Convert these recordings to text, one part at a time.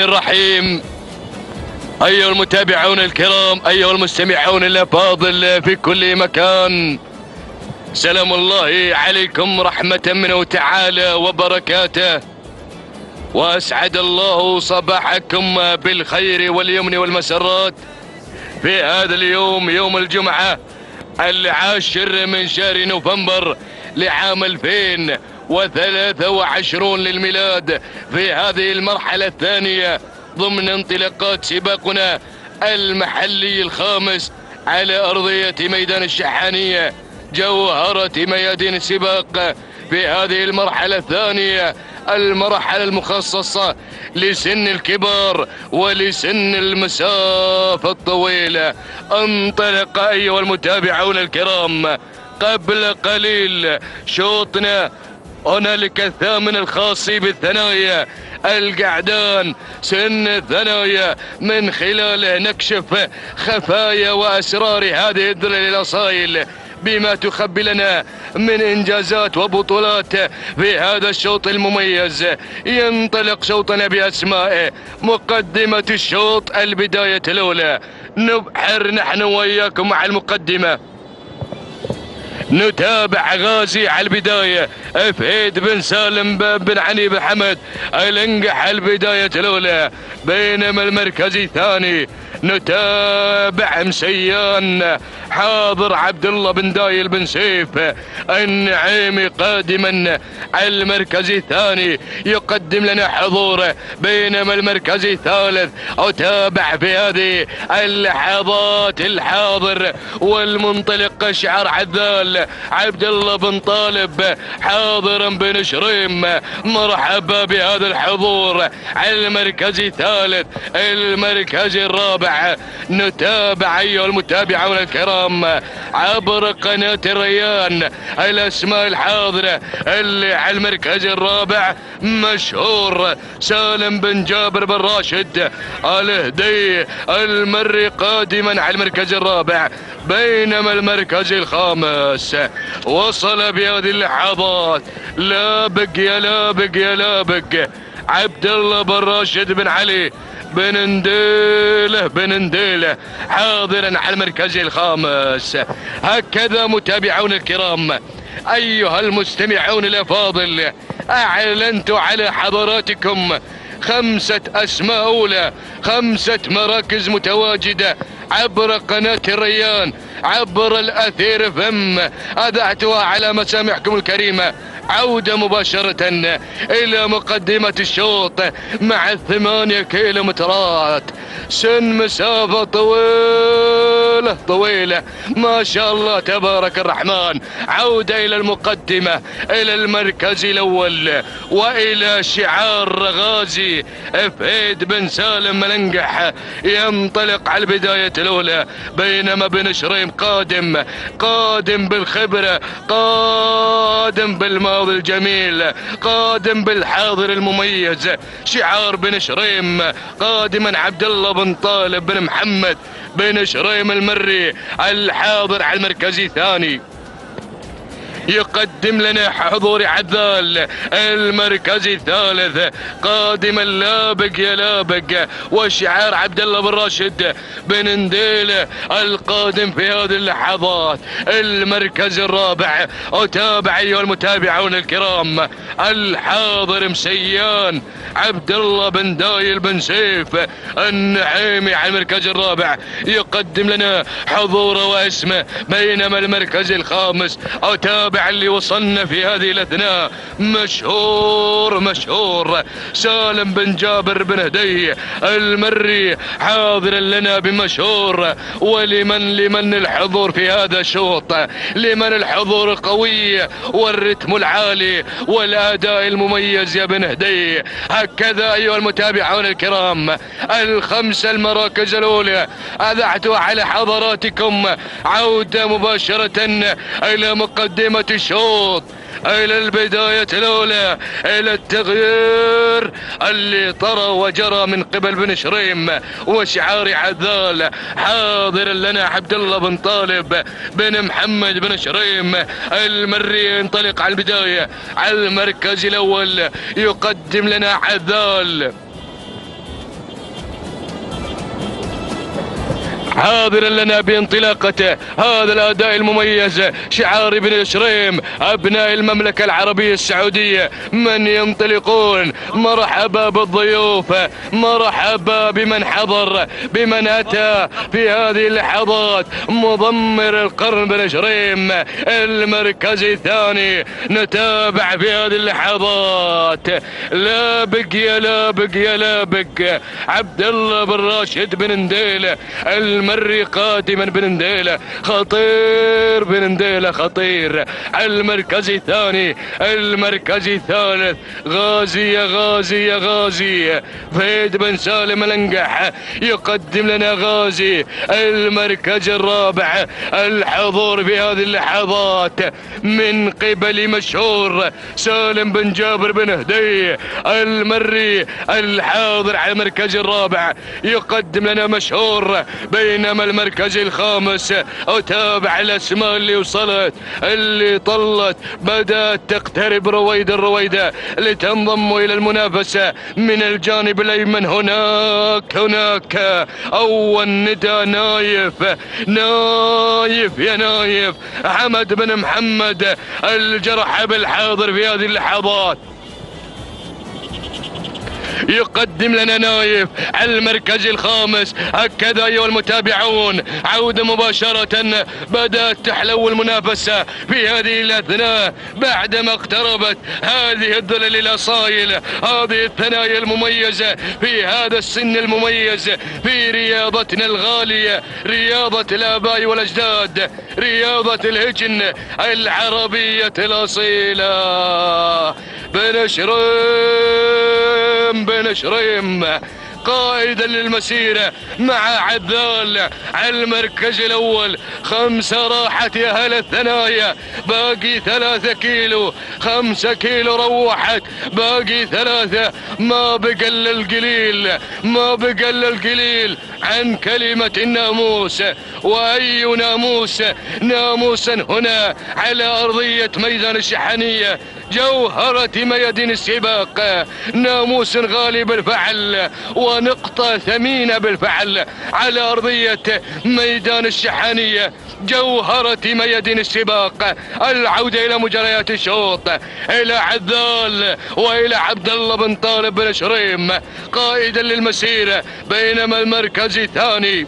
الرحيم. أيها المتابعون الكرام أيها المستمعون الأفاضل في كل مكان سلام الله عليكم رحمة منه تعالى وبركاته. وأسعد الله صباحكم بالخير واليمن والمسرات في هذا اليوم يوم الجمعة العاشر من شهر نوفمبر لعام 2023 للميلاد في هذه المرحلة الثانية ضمن انطلاقات سباقنا المحلي الخامس على أرضية ميدان الشحانية جوهرة ميادين السباق في هذه المرحلة الثانية المرحلة المخصصة لسن الكبار ولسن المسافة الطويلة انطلق أيها المتابعون الكرام قبل قليل شوطنا هنالك الثامن الخاص بالثنايا القعدان سن الثنايا. من خلاله نكشف خفايا وأسرار هذه الدلة الأصايل بما تخبي لنا من إنجازات وبطولات في هذا الشوط المميز. ينطلق شوطنا باسمائه مقدمة الشوط البداية الأولى. نبحر نحن وإياكم مع المقدمة. نتابع غازي على البداية. فهيد بن سالم بن عني بن حمد الانقح البداية الأولى بينما المركز الثاني. نتابع مسيان حاضر عبد الله بن دايل بن سيف. النعيمي قادما على المركز الثاني. يقدم لنا حضوره بينما المركز الثالث. أتابع في هذه اللحظات الحاضر والمنطلق شعر عذال. عبد الله بن طالب حاضرا بن شريم مرحبا بهذا الحضور. على المركز الثالث المركز الرابع. نتابع أيها المتابعون الكرام عبر قناة الريان الأسماء الحاضرة اللي على المركز الرابع مشهور سالم بن جابر بن راشد الهدي المري قادما على المركز الرابع. بينما المركز الخامس وصل بهذه اللحظات لابق يا لابق يا لابق عبد الله بن راشد بن علي بن نديله بن نديله حاضرا على المركز الخامس. هكذا متابعون الكرام. أيها المستمعون الأفاضل أعلنت على حضراتكم خمسة أسماء أولى خمسة مراكز متواجدة عبر قناة الريان عبر الأثير فم. أذعتها على مسامعكم الكريمة عودة مباشرة إلى مقدمة الشوط مع الثمانية كيلومترات. سن مسافة طويلة طويلة ما شاء الله تبارك الرحمن. عودة إلى المقدمة إلى المركز الأول وإلى شعار غازي فهيد بن سالم ملنقح ينطلق على البداية الأولى بينما بن شريم قادم قادم بالخبرة قادم بالماضي الجميل قادم بالحاضر المميز. شعار بن شريم قادما عبد الله بن طالب بن محمد. بن شريم المري الحاضر على المركز الثاني. يقدم لنا حضور عذال المركز الثالث. قادما لابق يا لابق وشعار عبد الله بن راشد بن نديله القادم في هذه اللحظات. المركز الرابع. أتابع أيها المتابعون الكرام. الحاضر مسيان عبد الله بن دايل بن سيف النعيمي على المركز الرابع. يقدم لنا حضوره واسمه بينما المركز الخامس. أتابع اللي وصلنا في هذه الأثناء. مشهور مشهور. سالم بن جابر بن هدي المري حاضرا لنا بمشهور. ولمن لمن الحضور في هذا الشوط؟ لمن الحضور القوي والرتم العالي والأداء المميز يا بن هدي. هكذا أيها المتابعون الكرام الخمسة المراكز الأولى أذعت على حضراتكم عودة مباشرة إلى الشوط إلى البداية الأولى إلى التغيير اللي طرى وجرى من قبل بن شريم وشعار عذال حاضر لنا عبد الله بن طالب بن محمد بن شريم المري ينطلق على البداية على المركز الأول يقدم لنا عذال. حاضرا لنا بانطلاقة هذا الأداء المميز شعار ابن شريم أبناء المملكة العربية السعودية. من ينطلقون؟ مرحبا بالضيوف مرحبا بمن حضر بمن أتى في هذه اللحظات. مضمر القرن بن شريم المركز الثاني. نتابع في هذه اللحظات. لابق يا لابق يا لابق عبد الله بن راشد بن نديله المري قادما بن نديله خطير بن نديله خطير. المركز الثاني المركز الثالث. غازي يا غازي يا غازي. فيد بن سالم الانقح يقدم لنا غازي. المركز الرابع الحضور في هذه اللحظات. من قبل مشهور سالم بن جابر بن هدي. المري الحاضر على المركز الرابع. يقدم لنا مشهور بينما المركز الخامس أتابع الأسماء اللي وصلت اللي طلت بدأت تقترب رويدا رويدا لتنضم إلى المنافسة. من الجانب الأيمن هناك هناك أول ندى نايف نايف يا نايف. حمد بن محمد الجرح بالحاضر في هذه اللحظات. يقدم لنا نايف على المركز الخامس. هكذا أيها المتابعون عودة مباشرة بدأت تحلو المنافسة في هذه الأثناء بعدما اقتربت هذه الظلل الأصايل هذه الثنايا المميزة في هذا السن المميز في رياضتنا الغالية رياضة الآباء والأجداد رياضة الهجن العربية الأصيلة. بن شريم بن شريم قائدا للمسيرة مع عذال على المركز الأول. خمسة راحت يا هلا الثنايا. باقي ثلاثة كيلو. خمسة كيلو روحت. باقي ثلاثة. ما بقى القليل ما بقى القليل. عن كلمة الناموس. وأي ناموس؟ ناموسا هنا على أرضية ميدان الشحنية جوهرة ميادين السباق. ناموس غالي بالفعل ونقطة ثمينة بالفعل على أرضية ميدان الشحانية جوهرة ميادين السباق. العودة إلى مجريات الشوط. إلى عذال وإلى عبد الله بن طالب بن شريم قائدا للمسيرة بينما المركز الثاني.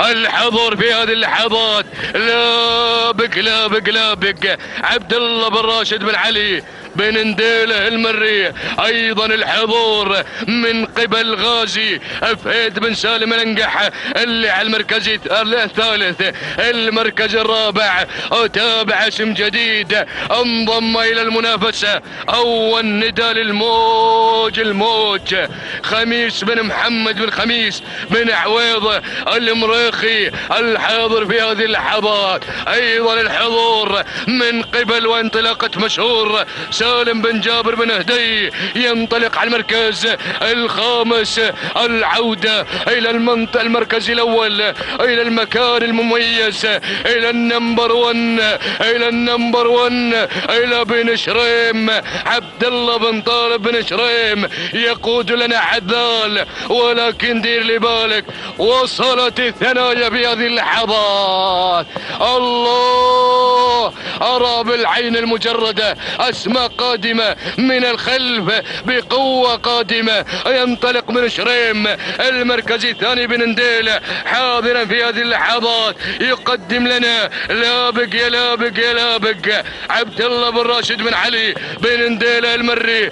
الحضور في هذه اللحظات. لابق لابق لابق عبد الله بن راشد بن علي. بن نديله المري أيضا الحضور من قبل غازي فهيد بن سالم الانقح اللي على المركز الثالث المركز الرابع اتابع اسم جديد انضم إلى المنافسه أول ندى للموج الموج خميس بن محمد بن خميس بن عويض المريخي الحاضر في هذه اللحظات أيضا الحضور من قبل وانطلاقة مشهور سالم بن جابر بن هدي ينطلق على المركز الخامس العودة إلى المنطقة المركز الأول إلى المكان المميز إلى ال number one إلى ال number one إلى بن شريم عبد الله بن طالب بن شريم. يقود لنا عذال ولكن دير لي بالك وصلت الثنايا في هذه اللحظات. الله! أرى بالعين المجردة أسماء قادمة من الخلف بقوة قادمة. ينطلق من شريم المركز الثاني بن نديلة حاضرا في هذه اللحظات. يقدم لنا لابق يا لابق يا لابق عبد الله بن راشد بن علي بن نديلة المري.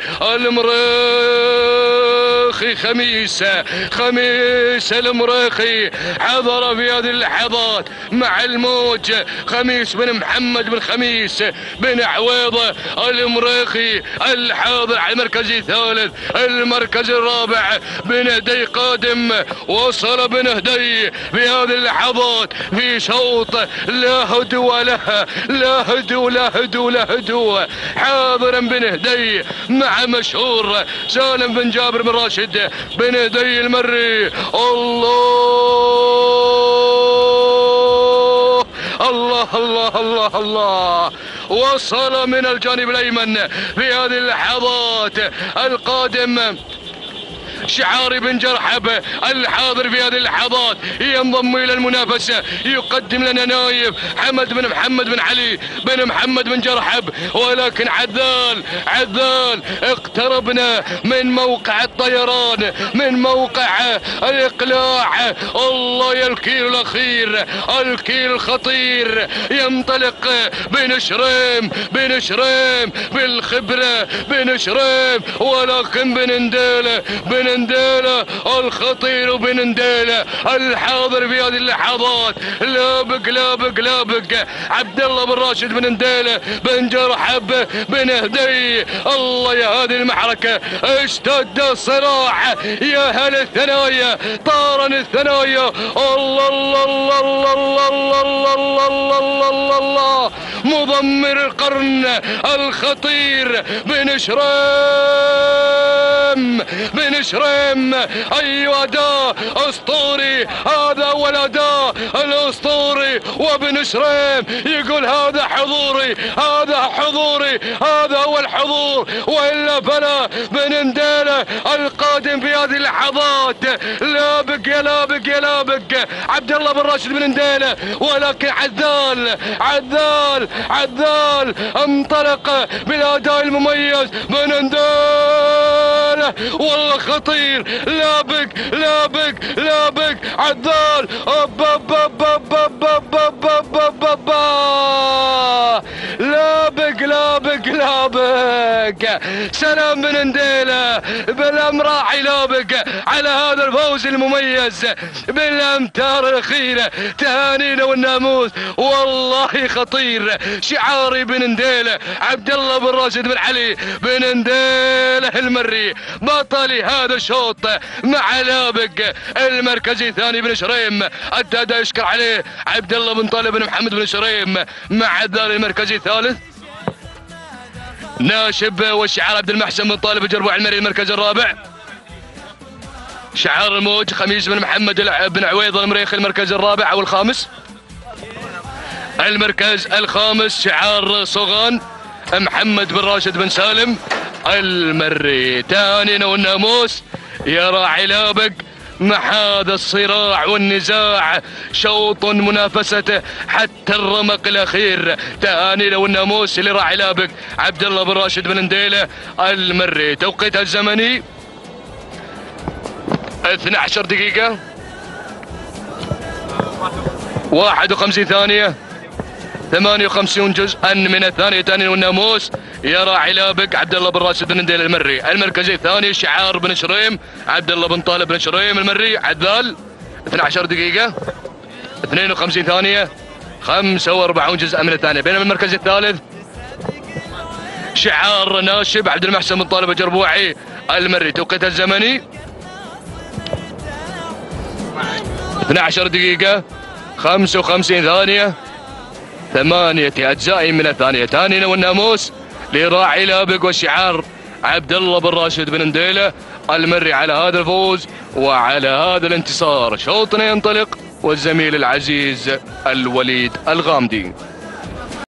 المريخي خميس خميس المريخي حضر في هذه اللحظات مع الموج خميس بن محمد بن خميس بن عويضة المريخي الحاضر على المركز الثالث المركز الرابع بن هدي قادم وصل بن هدي في هذه اللحظات في شوط لا هدوء له لا هدوء لا هدوء لا هدوء. حاضرا بن هدي مع مشهور سالم بن جابر بن راشد. بن هدي المري الله الله الله الله الله. وصل من الجانب الأيمن في هذه اللحظات القادم. شعاري بن جرحب الحاضر في هذه اللحظات ينضم إلى المنافسة يقدم لنا نايف حمد بن محمد بن علي بن محمد بن جرحب. ولكن عذال عذال اقتربنا من موقع الطيران من موقع الإقلاع. الله يا الكيل الأخير الكيل الخطير. ينطلق بن شريم بن شريم بالخبرة بن شريم. ولكن بن نديله بن نديله الخطير بن نديله الحاضر في هذه اللحظات لابق لابق لابق عبد الله بن راشد بن نديله بن جرحب بن هدي الله يا هذه المعركه اشتد الصراع يا هل الثنايا طارن الثنايا الله الله الله الله الله الله الله الله الله الله الله مضمر القرن الخطير بن شريم بن شريم أيوه اداء أسطوري. هذا هو الاداء الأسطوري. وبن شريم يقول هذا حضوري هذا حضوري هذا هو الحضور. وإلا فلا بن نديله القادم في هذه اللحظات. لابق يا لابق يا لابق عبد الله بن راشد بن نديله ولكن عذال عذال عذال. انطلق بالأداء المميز بن نديله والله خطير. لابق لابق لابق عذال. أب لابق على هذا الفوز المميز بالامتار الاخيره تهانينا والناموس. والله خطير. شعاري بن نديله عبد الله بن راشد بن علي بن نديله المري. بطل هذا الشوط مع لابق المركزي الثاني بن شريم. الدادا يشكر عليه عبد الله بن طالب بن محمد بن شريم مع ذلك المركزي الثالث. ناشب والشعار عبد المحسن بن طالب جربوع المري المركز الرابع. شعار الموج خميس بن محمد بن عويض المريخ المركز الرابع أو الخامس؟ المركز الخامس شعار صغان محمد بن راشد بن سالم. المري تانينا والناموس يا راعي لابق مع هذا الصراع والنزاع. شوط منافسته حتى الرمق الأخير. تهاني والناموس اللي راح لابق عبد الله بن راشد بن نديلة. المري توقيتها الزمني. 12 دقيقة. 51 ثانية. 58 جزءا من الثانية الثانية والناموس يا راعي لابق عبد الله بن راشد بن نديل المري. المركزي الثاني شعار بن شريم. عبد الله بن طالب بن شريم المري. عذال 12 دقيقة. 52 ثانية. 45 جزءا من الثانية. بينما المركز الثالث شعار ناشب عبد المحسن بن طالب الجربوعي المري. توقيت الزمني. 12 دقيقة 55 ثانية ثمانية أجزاء من الثانية. تانينا والناموس لراعي لابق وشعار عبد الله بن راشد بن نديلة المري على هذا الفوز وعلى هذا الانتصار. شوطنا ينطلق والزميل العزيز الوليد الغامدي.